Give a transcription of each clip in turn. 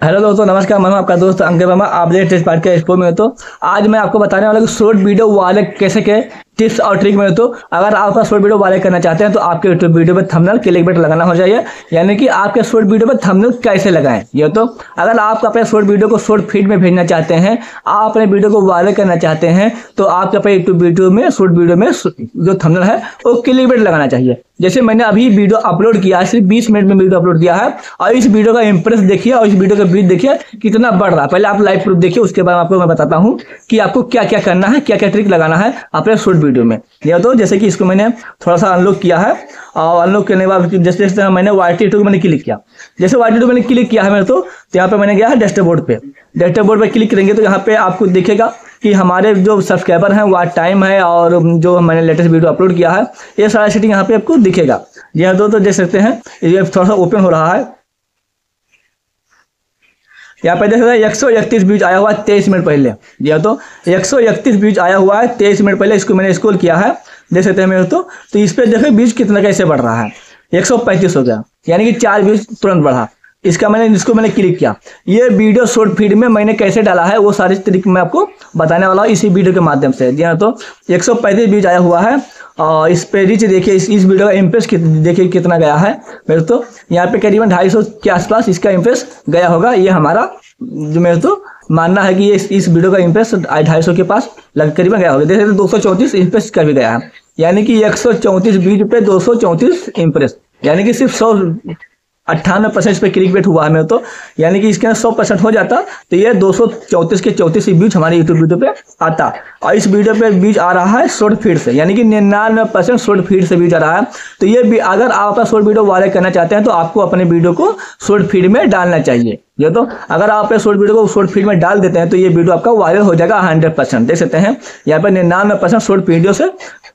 Hello दोस्तों, नमस्कार, मैं आपका दोस्त अंकित वर्मा, आप देख टेस्ट पार्ट के एक्सपो में हो तो। आज मैं आपको बताने वाला हूँ शॉर्ट वीडियो वाले कैसे के टिप्स और ट्रिक में तो। अगर आपका शॉर्ट वीडियो वाले करना चाहते हैं तो आपके यूट्यूब वीडियो पर थंबनेल क्लिक बटन लगाना हो जाइए। यानी कि आपके शॉर्ट वीडियो पर थंबनेल कैसे लगाएँ, ये तो। अगर आप अपने शॉर्ट वीडियो को शॉर्ट फ़ीड में भेजना चाहते हैं, आप अपने वीडियो को वायरल करना चाहते हैं तो आपके अपने यूट्यूब वीडियो में शॉर्ट वीडियो में जो थंबनेल है, वो क्लिक बटन लगाना चाहिए। जैसे मैंने अभी वीडियो अपलोड किया है, सिर्फ़ बीस मिनट में वीडियो अपलोड किया है, और इस वीडियो का इंप्रेस देखिए, और इस वीडियो का व्यूज़ देखिए, कितना बढ़ रहा है। पहले आप लाइव प्रूफ देखिए, उसके बाद आपको मैं बताता हूँ कि आपको क्या क्या करना है क्या क्या ट्रिक लगाना है अपने शॉर्ट वीडियो में। या तो जैसे कि इसको मैंने थोड़ा सा अनलॉक किया है, और अनलॉक करने के बाद जैसे जैसे मैंने वाई टी टू मैंने क्लिक किया। जैसे वाई टी मैंने क्लिक किया है मेरे तो यहाँ पे मैंने गया है डेस्कटॉप पे। डेस्कटॉप बोर्ड पे क्लिक करेंगे तो यहाँ पे आपको दिखेगा कि हमारे जो सब्सक्राइबर हैं वाट टाइम है और जो मैंने लेटेस्ट वीडियो अपलोड किया है, ये सारा सेटिंग यहाँ पे आपको दिखेगा। यह दो तो देख सकते हैं, ये थोड़ा सा ओपन हो रहा है। यहाँ पे देख सकते हैं, एक सौ इकतीस व्यूज़ आया हुआ है तेईस मिनट पहले। जी तो एक सौ इकतीस व्यूज़ आया हुआ है तेईस मिनट पहले, इसको मैंने स्कूल किया है। देख सकते हैं मेरे तो तो इस पर देखें व्यूज़ कितना कैसे बढ़ रहा है। एक सौ पैंतीस हो गया, यानी कि चार व्यूज़ तुरंत बढ़ा। इसका मैंने इसको मैंने क्लिक किया। ये वीडियो शॉर्ट फ़ीड में मैंने कैसे डाला है वो सारे तरीके मैं आपको बताने वाला हूँ इसी वीडियो के माध्यम से। जी हाँ तो एक सौ पैंतीस व्यूज़ आया हुआ है और इस पे रीच देखिए इस, इस वीडियो का इम्प्रेस कि, देखिए कितना गया है। मेरे तो यहाँ पे करीबन ढाई सौ के आसपास इसका इम्प्रेस गया होगा। ये हमारा जो मेरे तो मानना है कि ये इस, इस वीडियो का इम्प्रेस ढाई सौ के पास लग करीबन गया होगा। देखिए दो सौ चौंतीस इम्प्रेस का भी गया है। यानी कि एक सौ चौंतीस बीज पे दो सौ चौंतीस इम्प्रेस यानी कि सिर्फ़ सौ अट्ठानवे परसेंट पे क्लिक बेट हुआ हमें तो। यानी कि इसके अंदर सौ परसेंट हो जाता तो ये दो सौ चौंतीस के चौंतीस बीच हमारे यूट्यूब वीडियो पे आता। और इस वीडियो पे बीच आ रहा है शॉर्ट फ़ीड से, यानी कि निन्यानवे परसेंट शॉर्ट फ़ीड से बीच आ रहा है। तो ये अगर आप अपना शॉर्ट वीडियो वायरल करना चाहते हैं तो आपको अपने वीडियो को शॉर्ट फ़ीड में डालना चाहिए। ये तो अगर आप शॉर्ट वीडियो को शॉर्ट फ़ीड में डाल देते हैं तो ये वीडियो आपका वायरल हो जाएगा हंड्रेड परसेंट देख सकते हैं, यहाँ पर निन्यानवे परसेंट शॉर्ट वीडियो से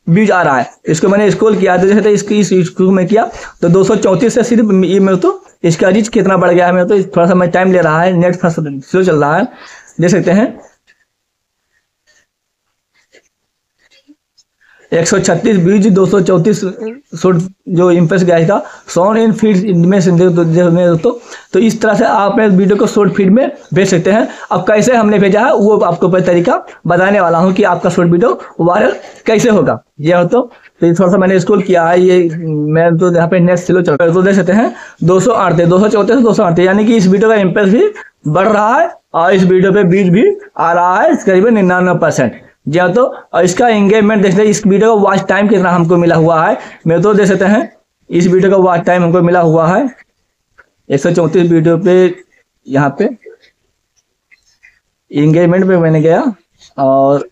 व्यूज़ आ रहा है। इसको मैंने स्कोल किया तो जैसे इसकी इस में किया तो दो सौ चौंतीस से सिर्फ़ ये मेरे तो इसका रीच कितना बढ़ गया है मेरे तो? थोड़ा सा मैं टाइम ले रहा है नेट स्लो चल रहा है। देख सकते हैं एक सौ छत्तीस बीज, दो सौ चौंतीस जो इम्प्रेस गया था सॉन इन फ़ीड में दोस्तों तो इस तरह से आप अपने वीडियो को शॉर्ट फ़ीड में भेज सकते हैं। अब कैसे हमने भेजा है, वो आपको पहले तरीका बताने वाला हूँ कि आपका शॉर्ट वीडियो वायरल कैसे होगा। ये हो तो तो थोड़ा सा मैंने स्कूल किया है, ये मैं तो यहाँ पे नेक्स्ट स्लो चल तो देख सकते हैं, दो सौ अड़तीस दो दो यानी कि इस वीडियो का इम्प्रेस भी बढ़ रहा है, और इस वीडियो पे बीज भी आ रहा है, करीबन निन्यानवे परसेंट। हाँ तो इसका एंगेजमेंट देख सकते इस वीडियो का वॉच टाइम कितना हमको मिला हुआ है। मैं तो देख सकते हैं, इस वीडियो का वॉच टाइम हमको मिला हुआ है। एक सौ चौंतीस वीडियो पे यहाँ पे एंगेजमेंट पे मैंने गया और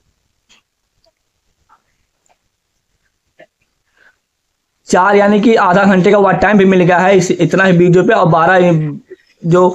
चार यानी कि आधा घंटे का वॉच टाइम भी मिल गया है। इस इतना ही वीडियो पे और बारह जो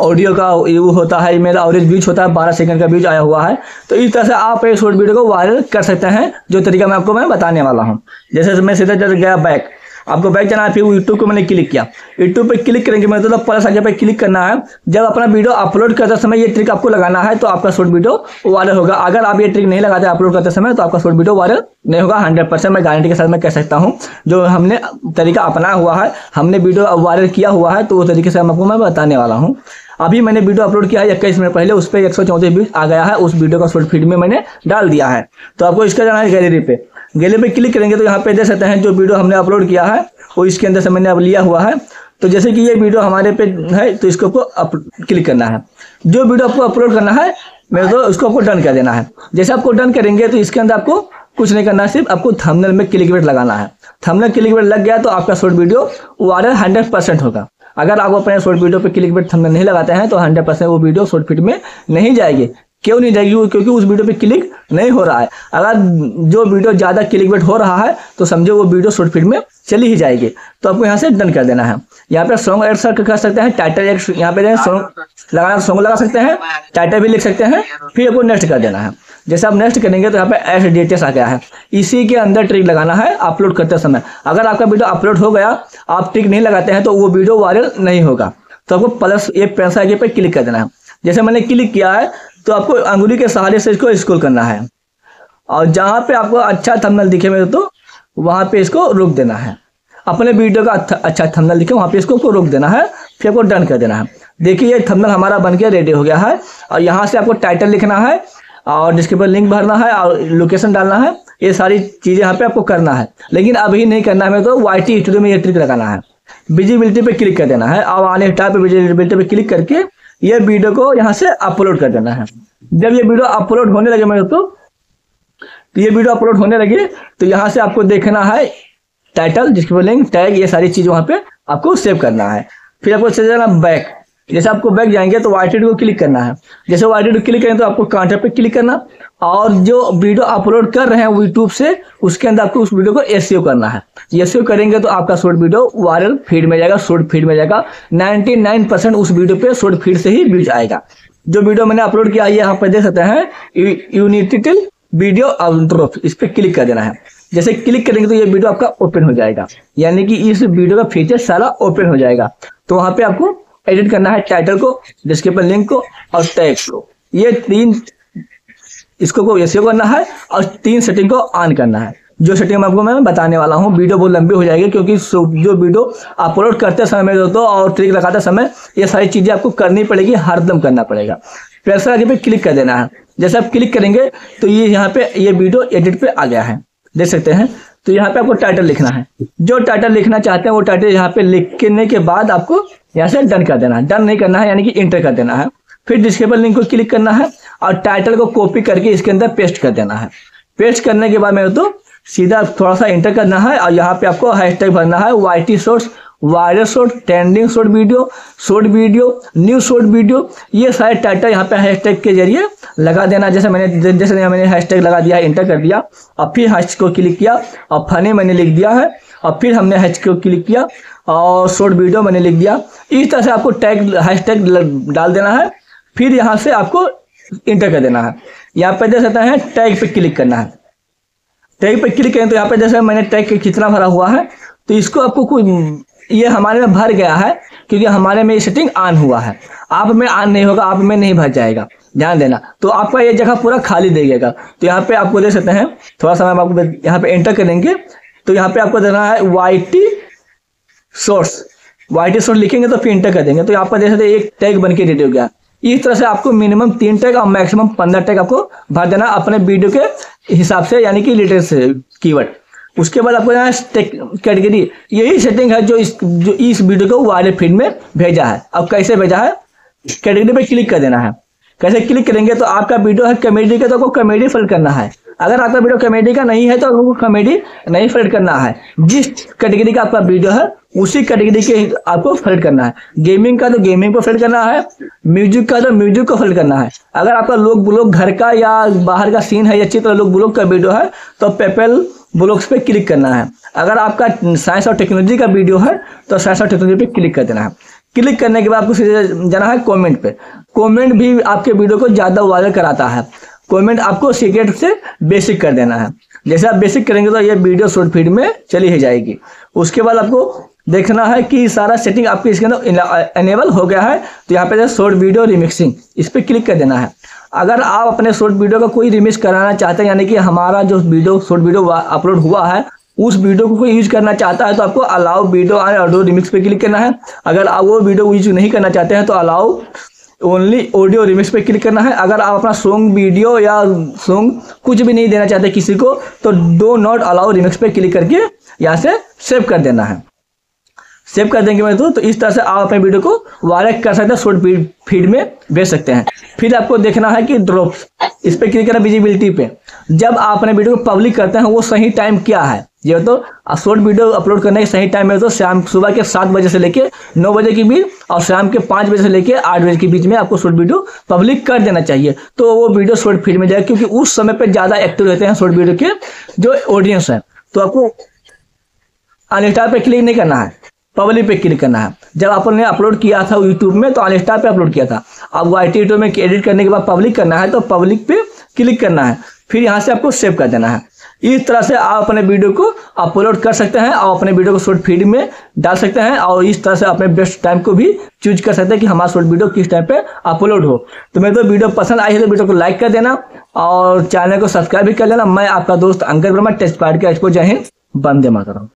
ऑडियो का वो होता है मेरा एवरेज बीच होता है, बारह सेकंड का बीच आया हुआ है। तो इस तरह से आप एक शॉर्ट वीडियो को वायरल कर सकते हैं, जो तरीका मैं आपको, मैं बताने वाला हूँ। जैसे मैं सीधा जैसे गया बैक आपको बैक जाना है, फिर यूट्यूब को मैंने क्लिक किया। यूट्यूब पे क्लिक करेंगे, मैं तो प्लस आगे पे क्लिक करना है। जब अपना वीडियो अपलोड करते समय ये ट्रिक आपको लगाना है तो आपका शॉर्ट वीडियो वायरल होगा। अगर आप ये ट्रिक नहीं लगाते अपलोड करते समय तो आपका शॉर्ट वीडियो वायरल नहीं होगा। हंड्रेड परसेंट मैं गारंटी के साथ मैं कह सकता हूँ, जो हमने तरीका अपनाया हुआ है, हमने वीडियो वायरल किया हुआ है तो वो तरीके से हम आपको मैं बताने वाला हूँ। अभी मैंने वीडियो अपलोड किया है इक्कीस मिनट पहले, उस पर एक सौ चौंतीस आ गया है, उस वीडियो का शॉर्ट फ़ीड में मैंने डाल दिया है। तो आपको इसका जाना है गैलरी पे। गैलरी पे क्लिक करेंगे तो यहाँ पे देख सकते हैं जो वीडियो हमने अपलोड किया है, वो इसके अंदर से मैंने अब लिया हुआ है। तो जैसे कि ये वीडियो हमारे पे है तो इसको आपको क्लिक करना है। जो वीडियो आपको अपलोड करना है मेरे तो उसको आपको डन कर देना है। जैसे आपको डन करेंगे तो इसके अंदर आपको कुछ नहीं करना सिर्फ़ आपको थंबनेल में क्लिक बेट लगाना है। थंबनेल क्लिक वेट लग गया तो आपका short video viral hundred percent होगा। अगर आप अपने शॉर्ट वीडियो पे क्लिक बेट थंबनेल नहीं लगाते हैं तो हंड्रेड परसेंट वो वीडियो शॉर्ट फ़ीड में नहीं जाएगी। क्यों नहीं जाएगी? क्योंकि उस वीडियो पे क्लिक नहीं हो रहा है। अगर जो वीडियो ज़्यादा क्लिक बेट हो रहा है तो समझो वो वीडियो शॉर्ट फ़ीड में चली ही जाएगी। तो आपको यहाँ से डन कर देना है। यहाँ पे सॉन्ग एड सर कर सकते हैं टाइटल यहाँ पे सॉन्ग लगाना सॉन्ग लगा सकते हैं टाइटल भी लिख सकते हैं, फिर आपको नेक्स्ट कर देना है। जैसे आप नेक्स्ट करेंगे तो यहाँ पे एस डिटेल्स आ गया है। इसी के अंदर ट्रिक लगाना है अपलोड करते समय। अगर आपका वीडियो अपलोड हो गया, आप ट्रिक नहीं लगाते हैं तो वो वीडियो वायरल नहीं होगा। तो आपको प्लस ये पैसा आगे पे क्लिक कर देना है। जैसे मैंने क्लिक किया है तो आपको अंगुली के सहारे से इसको स्क्रॉल करना है। और जहाँ पे आपको अच्छा थंबनेल दिखे मेरे तो वहाँ पे इसको रोक देना है। अपने वीडियो का अच्छा थंबनेल दिखे, वहाँ पे इसको रोक देना है, फिर आपको डन कर देना है। देखिए, ये थंबनेल हमारा बन के रेडी हो गया है। और यहाँ से आपको टाइटल लिखना है, और जिसके ऊपर लिंक भरना है, और लोकेशन डालना है, ये सारी चीज़ें यहाँ पे आपको करना है। लेकिन अभी नहीं करना है तो वाई टी स्टूडियो में ये ट्रिक लगाना है। विजिबिलिटी पे क्लिक कर देना है। और आने टाइप पे विजिबिलिटी पे क्लिक करके ये वीडियो को यहाँ से अपलोड कर देना है। जब ये वीडियो अपलोड होने लगे मेरे दोस्तों तो ये वीडियो अपलोड होने लगे तो यहाँ से आपको देखना है टाइटल जिसके बोलेंगे टैग ये सारी चीज़ वहाँ पे आपको सेव करना है। फिर आपको चले जाना बैक जैसे आपको बैक जाएँगे तो वाइटेड को क्लिक करना है। जैसे वाइटेड को क्लिक करें तो आपको काउंटर पे क्लिक करना। और जो वीडियो अपलोड कर रहे हैं यूट्यूब से, उसके अंदर आपको उस वीडियो को एस करना है। एस करेंगे तो आपका शॉर्ट वीडियो वायरल फ़ीड में जाएगा शॉर्ट फ़ीड में जाएगा। 99 उस वीडियो पे शॉर्ट फ़ीड से ही व्यूज़ आएगा। जो वीडियो मैंने अपलोड किया है यहाँ पर देख सकते हैं यूनिटिल वीडियो आउटड्रॉप इस पर क्लिक कर देना है। जैसे क्लिक करेंगे तो ये वीडियो आपका ओपन हो जाएगा। यानी कि इस वीडियो का फीचर सारा ओपन हो जाएगा। तो वहाँ पे आपको एडिट करना है टाइटल को ऊपर लिंक को और टैग को। ये तीन इसको को ऐसे करना है और तीन सेटिंग को ऑन करना है। जो सेटिंग आपको मैं बताने वाला हूँ, वीडियो बहुत लंबी हो जाएगी क्योंकि जो वीडियो अपलोड करते समय दोस्तों और ट्रिक लगाते समय, ये सारी चीज़ें आपको करनी पड़ेगी, हरदम करना पड़ेगा। प्रेसर आगे पे क्लिक कर देना है। जैसे आप क्लिक करेंगे तो ये यहाँ पे ये वीडियो एडिट पे आ गया है। देख सकते हैं? तो यहाँ पे आपको टाइटल लिखना है। जो टाइटल लिखना चाहते हैं, वो टाइटल यहाँ पे लिखने के बाद आपको यहाँ से डन कर देना है। डन नहीं करना है, यानी कि इंटर कर देना है। फिर डिस्क्रिप्शन लिंक को क्लिक करना है। और टाइटल को कॉपी करके इसके अंदर पेस्ट कर देना है। पेस्ट करने के बाद मेरे तो सीधा थोड़ा सा इंटर करना है और यहाँ पे आपको हैशटैग भरना है Y T source viral short trending short video short video new short video ये सारे टाइटल यहाँ पे हैशटैग के ज़रिए लगा देना। जैसे मैंने जैसे मैंने हैशटैग लगा दिया इंटर कर दिया, और फिर हैश को क्लिक किया, और फनी मैंने लिख दिया है, और फिर हमने हैश को क्लिक किया, और शॉर्ट वीडियो मैंने लिख दिया। इस तरह से आपको टैग हैश डाल देना है। फिर यहाँ से आपको इंटर कर देना है। यहाँ पे देख सकते हैं टैग पे क्लिक करना है। टैग पे क्लिक करें तो यहाँ पे जैसे मैंने टैग कितना भरा हुआ है। तो इसको आपको कोई, ये हमारे में भर गया है, क्योंकि हमारे में ये सेटिंग ऑन हुआ है। आप में ऑन नहीं होगा, आप में नहीं भर जाएगा। ध्यान देना। तो आपका ये जगह पूरा खाली देगा तो यहाँ पे आपको दे सकते हैं, थोड़ा सा आपको यहाँ पे एंटर करेंगे। तो यहाँ पे आपको देना है Y T source Y T source लिखेंगे तो फिर एंटर कर देंगे। तो यहाँ पर देख सकते एक टैग बन के रेडी हो गया। इस तरह से आपको मिनिमम तीन टैग और मैक्सिमम पंद्रह टैग आपको भर देना अपने वीडियो के हिसाब से, यानी कि लेटेस्ट से कीवर्ड उसके बाद आपको कैटेगरी यही सेटिंग है जो इस जो इस वीडियो को वायरल फ़ीड में भेजा है। अब कैसे भेजा है? कैटेगरी पे क्लिक कर देना है। कैसे क्लिक करेंगे तो आपका वीडियो है कॉमेडी का तो आपको कॉमेडी फिल करना है। अगर आपका वीडियो कॉमेडी का नहीं है तो आपको कॉमेडी नहीं फिल करना है। जिस कैटेगरी का आपका वीडियो है, उसी कैटेगरी के आपको फिल करना है। गेमिंग का तो गेमिंग को फिल करना है म्यूज़िक का तो म्यूज़िक को फिल करना है। अगर आपका लोग ब्लॉग घर का या बाहर का सीन है, या तरह लोग ब्लॉग का वीडियो है तो पेपल ब्लॉग्स पे क्लिक करना है। अगर आपका साइंस और टेक्नोलॉजी का वीडियो है तो साइंस और टेक्नोलॉजी पे क्लिक कर देना है। क्लिक करने के बाद आपको सीधे जाना है कमेंट पे। कमेंट भी आपके वीडियो को ज़्यादा वायरल कराता है। कमेंट आपको सीक्रेट से बेसिक कर देना है। जैसे आप बेसिक करेंगे तो ये वीडियो शॉर्ट फ़ीड में चली ही जाएगी। उसके बाद आपको देखना है कि सारा सेटिंग आपके इसके अंदर एनेबल हो गया है तो यहाँ पे शॉर्ट वीडियो रिमिक्सिंग इस पर क्लिक कर देना है। अगर आप अपने शॉर्ट वीडियो का कोई रिमिक्स कराना चाहते हैं, यानी कि हमारा जो वीडियो, शॉर्ट वीडियो अपलोड हुआ है, उस वीडियो को कोई यूज़ करना चाहता है तो आपको allow video and audio remix पे क्लिक करना है। अगर आप वो वीडियो यूज़ नहीं करना चाहते हैं तो अलाउ ओनली ऑडियो रिमिक्स पे क्लिक करना है। अगर आप अपना सॉन्ग वीडियो या सॉन्ग कुछ भी नहीं देना चाहते किसी को तो डो नॉट अलाउ रिमिक्स पे क्लिक करके यहाँ से सेव कर देना है। सेव कर देंगे मैं तो, तो इस तरह से आप अपने वीडियो को वायरल कर सकते हैं शॉर्ट फ़ीड में भेज सकते हैं। फिर आपको देखना है कि ड्रॉप इस पर क्लिक करना विजिबिलिटी पे। जब आप अपने वीडियो को पब्लिक करते हैं वो सही टाइम क्या है? ये तो शॉर्ट वीडियो अपलोड करने के सही टाइम है तो शाम, सुबह के सात बजे से लेके नौ बजे के बीच और शाम के पाँच बजे से लेके आठ बजे के बीच में आपको शॉर्ट वीडियो पब्लिक कर देना चाहिए। तो वो वीडियो शॉर्ट फ़ीड में जाए, क्योंकि उस समय पर ज़्यादा एक्टिव रहते हैं शॉर्ट वीडियो के जो ऑडियंस है। तो आपको अनस्टार पे क्लिक नहीं करना है पब्लिक पे क्लिक करना है। जब आपने अपलोड किया था यूट्यूब में तो अनस्टार पे अपलोड किया था। अब वो आई में एडिट करने के बाद पब्लिक करना है तो पब्लिक पे क्लिक करना है। फिर यहाँ से आपको सेव कर देना है। इस तरह से आप अपने वीडियो को अपलोड कर सकते हैं और अपने वीडियो को शॉर्ट फ़ीड में डाल सकते हैं और इस तरह से अपने बेस्ट टाइम को भी चूज़ कर सकते हैं कि हमारा शॉर्ट वीडियो किस टाइम पे अपलोड हो। तो मेरे तो वीडियो पसंद आई है तो वीडियो को लाइक कर देना और चैनल को सब्सक्राइब भी कर लेना। मैं आपका दोस्त अंकर वर्मा, टेस्ट पार्ट के एक्सपो जय हिंद बंदे मातरम।